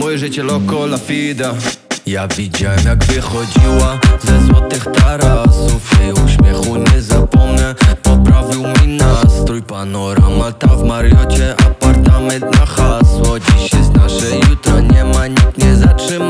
Moje życie loco la fida ja widziałem jak wychodziła ze złotych tarasów. Jej uśmiechu nie zapomnę, poprawił mi nastrój. Panorama ta w Mariocie, apartament na hasło. Dziś jest nasze jutro nie ma. Nikt nie zatrzyma.